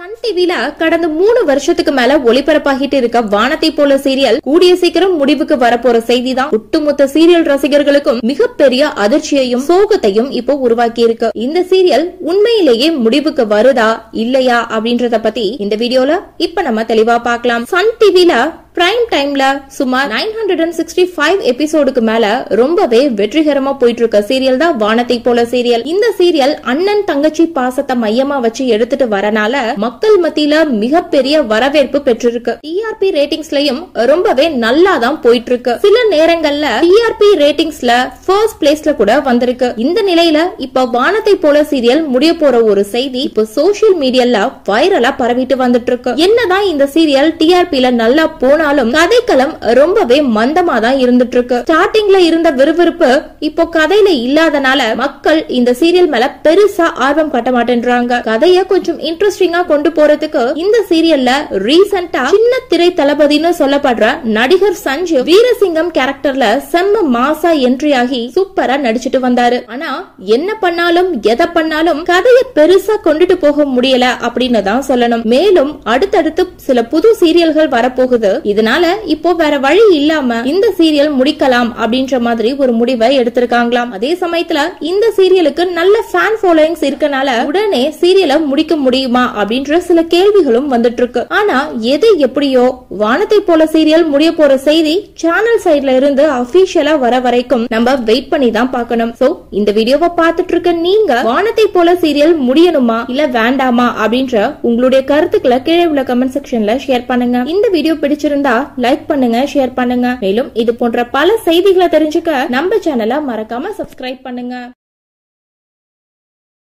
Sun டிவில கடந்த மூணு வருஷத்துக்கு மேல ஒளிபரப்பாகிட்டு இருக்க வானத்தை போல சீரியல் கூடிய சீக்கிரம் முடிவுக்கு வரப்போற செய்தி தான் ஒட்டுமொத்த சீரியல் ரசிகர்களுக்கும் மிகப்பெரிய அதிர்ச்சியையும் சோகத்தையும் இப்போ உருவாக்கி இருக்கு இந்த சீரியல் உண்மையிலேயே முடிவுக்கு வருதா இல்லையா அப்படின்றத பத்தி இந்த வீடியோல இப்ப நம்ம தெளிவா பார்க்கலாம். சன் டிவில பிரைம் டைம்ல சுமார் nine hundred and sixty five எபிசோடுக்கு மேல ரொம்பவே வெற்றிகரமா போயிட்டு இருக்க சீரியல் தான் வானத்தை போல சீரியல் இந்த சீரியல் அண்ணன் தங்கச்சி பாசத்தை மையமா வச்சு எடுத்துட்டு வரனால மக்கள் மத்தியில மிகப்பெரிய வரவேற்பு பெற்றிருக்கு. டிஆர்பி ரேட்டிங்ஸ்லயும் ரொம்பவே நல்லா தான் போயிட்டு இருக்கு சில நேரங்கள்ல டிஆர்பி ரேட்டிங்ஸ்ல ஃபர்ஸ்ட் பிளேஸ்ல கூட வந்திருக்கு. இந்த நிலையில இப்ப வானத்தை போல சீரியல் முடிய போற ஒரு செய்தி இப்போ சோசியல் மீடியால வைரலா பரவிட்டு வந்துட்டு இருக்கு என்னதான் இந்த சீரியல் டிஆர்பில நல்லா ஆனாலும் கதைக்களம் ரொம்பவே மந்தமா தான் இருந்துட்டு இருக்கு ஸ்டார்டிங்ல இருந்த விறுவிறுப்பு இப்போ கதையில இல்லாதனால மக்கள் இந்த சீரியல் மேல பெருசா ஆர்வம் காட்ட மாட்டேன்றாங்க. கதைய கொஞ்சம் இன்ட்ரெஸ்டிங்கா கொண்டு போறதுக்கு இந்த சீரியல்ல ரீசெண்டா சின்ன திரை தளபதினு சொல்லப்படுற நடிகர் சஞ்சீவ் வீரசிங்கம் கேரக்டர்ல செம்ம மாசா என்ட்ரி ஆகி சூப்பரா நடிச்சிட்டு வந்தாரு. ஆனா என்ன பண்ணாலும் எதை பண்ணாலும் கதைய பெருசா கொண்டுட்டு போக முடியல அப்படின்னு தான் சொல்லணும். மேலும் அடுத்தடுத்து சில புது சீரியல்கள் வரப்போகுது. இதனால இப்போ வேற வழி இல்லாம இந்த சீரியல் முடிக்கலாம் அப்படின்ற மாதிரி ஒரு முடிவை எடுத்திருக்காங்களாம். அதே சமயத்துல இந்த சீரியலுக்கு நல்ல ஃபேன் ஃபாலோயிங்ஸ் இருக்கனால உடனே சீரியலை முடிக்க முடியுமா அப்படின்ற சில கேள்விகளும் வந்துட்டு இருக்கு ஆனா எது எப்படியோ வானத்தை போல சீரியல் முடிய போற செய்தி சேனல் சைட்ல இருந்து அபிஷியலா வர வரைக்கும் நம்ம வெயிட் பண்ணி தான் பார்க்கணும். சோ இந்த வீடியோவை பார்த்துட்டு இருக்க நீங்க வானத்தை போல சீரியல் முடியணுமா இல்ல வேண்டாமா அப்படின்ற உங்களுடைய கருத்துக்களை கீழே உள்ள கமெண்ட் செக்ஷன்ல ஷேர் பண்ணுங்க. இந்த வீடியோ பிடிச்சிருந்தா லைக் பண்ணுங்க ஷேர் பண்ணுங்க. மேலும் இது போன்ற பல செய்திகளை தெரிஞ்சுக்க நம்ம சேனலை மறக்காம சப்ஸ்கிரைப் பண்ணுங்க.